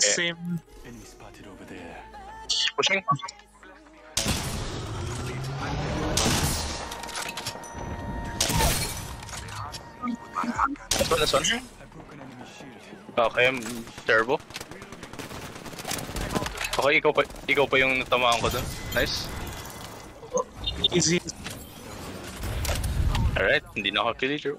Eh. Same. Enemy spotted over there. Pushing. This one, this one. Okay, I'm an turbo. Okay, ikaw pa, ikaw pa yung natamaan ko dun. Nice. Easy. Alright, hindi na ako kill